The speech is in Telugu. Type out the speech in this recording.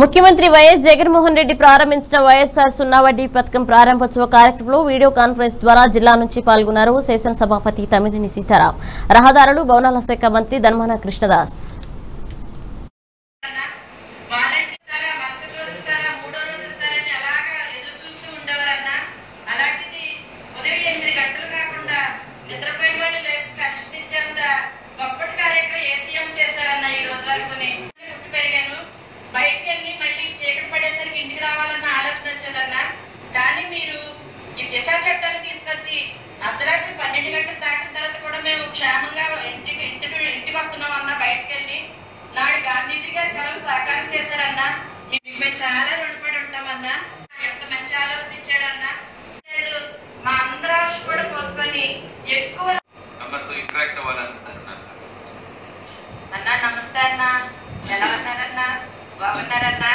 ముఖ్యమంత్రి వైఎస్ జగన్మోహన్ రెడ్డి ప్రారంభించిన వైఎస్ఆర్ సున్నా వడ్డీ పథకం ప్రారంభోత్సవ కార్యక్రమంలో వీడియో కాన్ఫరెన్స్ ద్వారా జిల్లా నుంచి పాల్గొన్నారు శాసనసభాపతి తమ్మినేని సీతారాం. రహదారులు భవనాల శాఖ మంత్రి ధర్మాన కృష్ణదాస్. తీసుకొచ్చి అర్ధరాత్రి పన్నెండు గంటలు దాటిన తర్వాత కూడా మేము క్షేమంగా ఇంటికి ఇంటికి ఇంటికి వస్తున్నాం అన్న బయటకు వెళ్ళి నాడు గాంధీజీ గారి కళలు సాకారం చేశారన్నా. మీకు మేము చాలా రుణపడి ఉంటామన్నా. ఎంత మంచి ఆలోచన ఇచ్చాడన్నా నేను మా అందరూ కూడా పోసుకొని ఎక్కువ అన్నా నమస్తే అన్నా. ఎలా ఉన్నారన్నా? బాగున్నారన్నా?